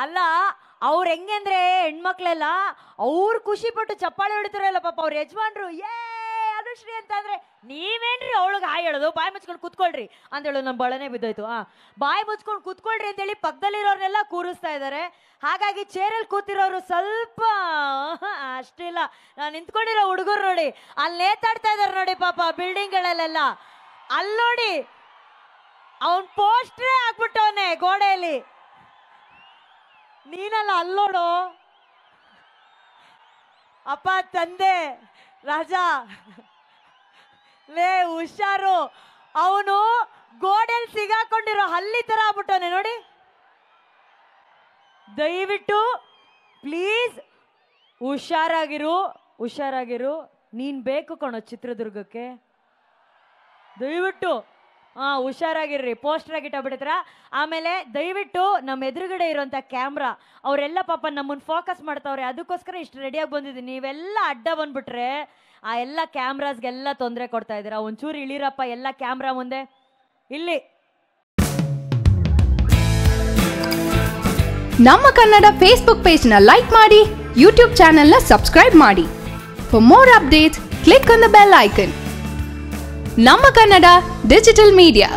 ಅಲ್ಲ, ಅವ್ರು ಹೆಂಗೆ ಅಂದ್ರೆ ಹೆಣ್ಮಕ್ಳೆಲ್ಲ ಅವ್ರು ಖುಷಿ ಪಟ್ಟು ಚಪ್ಪಾಳೆ ಹೊಡಿತಾರಲ್ಲ ಪಾಪ, ಅವ್ರ ಯಜಮಾನ್ರು, ಏ, ಅನುಶ್ರೀ ಅಂತ ಅಂದ್ರೆ ನೀವೇನ್ರಿ ಅವಳಿಗೆ ಹಾಯ್ ಹೇಳೋದು? ಬಾಯಿ ಮುಚ್ಕೊಂಡು ಕುತ್ಕೊಳ್ರಿ ಅಂತ ಹೇಳೋದು ನಮ್ಮ ಬಳನೆ ಬಿದ್ದೋಯ್ತು. ಆ, ಬಾಯಿ ಮುಚ್ಕೊಂಡು ಕುತ್ಕೊಳ್ರಿ ಅಂತೇಳಿ ಪಕ್ಕದಲ್ಲಿರೋರ್ನೆಲ್ಲ ಕೂರಿಸ್ತಾ ಇದ್ದಾರೆ ಹಾಗಾಗಿ ಚೇರಲ್ಲಿ ಕೂತಿರೋರು ಸ್ವಲ್ಪ, ಅಷ್ಟಿಲ್ಲ. ನಾನು ನಿಂತ್ಕೊಂಡಿರೋ ಹುಡುಗರು ನೋಡಿ, ಅಲ್ಲಿ ನೇತಾಡ್ತಾ ಇದ್ದಾರೆ ನೋಡಿ ಪಾಪ ಬಿಲ್ಡಿಂಗ್ಗಳಲ್ಲೆಲ್ಲ ಅಲ್ಲಿ ನೋಡಿ, ಅವನ್ ಪೋಸ್ಟ್ರೇ ನೀನಲ್ಲ ಅಲ್ಲೋಡು. ಅಪ್ಪ, ತಂದೆ, ರಾಜ, ಲೇ, ಹುಷಾರು. ಅವನು ಗೋಡೆಯಲ್ಲಿ ಸಿಗಾಕೊಂಡಿರೋ ಹಲ್ಲಿ ತರ ಆಗ್ಬಿಟ್ಟವನೆ, ನೋಡಿ. ದಯವಿಟ್ಟು ಪ್ಲೀಸ್ ಹುಷಾರಾಗಿರು ಹುಷಾರಾಗಿರು. ನೀನ್ ಬೇಕು ಕಣೋ ಚಿತ್ರದುರ್ಗಕ್ಕೆ. ದಯವಿಟ್ಟು ಹಾ ಹುಷಾರಾಗಿರ್ರಿ ಪೋಸ್ಟರ್ ಇಟ್ಬಿಡ್ತಾರ ಆಮೇಲೆ ದಯವಿಟ್ಟು ನಮ್ಮ ಎದುರುಗಡೆ ಇರೋಂಥ ಕ್ಯಾಮ್ರಾ ಅವರೆಲ್ಲ ಪಾಪ ನಮ್ಮನ್ನು ಫೋಕಸ್ ಮಾಡ್ತಾವ್ರೆ, ಅದಕ್ಕೋಸ್ಕರ ಇಷ್ಟು ರೆಡಿಯಾಗಿ ಬಂದಿದ್ದೀನಿ ನೀವೆಲ್ಲ ಅಡ್ಡ ಬಂದ್ಬಿಟ್ರೆ, ಆ ಎಲ್ಲ ಕ್ಯಾಮ್ರಾಸ್ಗೆಲ್ಲ ತೊಂದರೆ ಕೊಡ್ತಾ ಇದ್ದೀರಾ? ಒಂಚೂರು ಇಳಿರಪ್ಪ, ಎಲ್ಲ ಕ್ಯಾಮ್ರಾ ಮುಂದೆ. ಇಲ್ಲಿ. ನಮ್ಮ ಕನ್ನಡ ಫೇಸ್ಬುಕ್ ಪೇಜ್ನ ಲೈಕ್ ಮಾಡಿ ಯೂಟ್ಯೂಬ್ ಚಾನೆಲ್ನ ಸಬ್ಸ್ಕ್ರೈಬ್ ಮಾಡಿ. For more updates click on the bell icon ನಮ್ಮ ಕನ್ನಡ ಡಿಜಿಟಲ್ ಮೀಡಿಯಾ.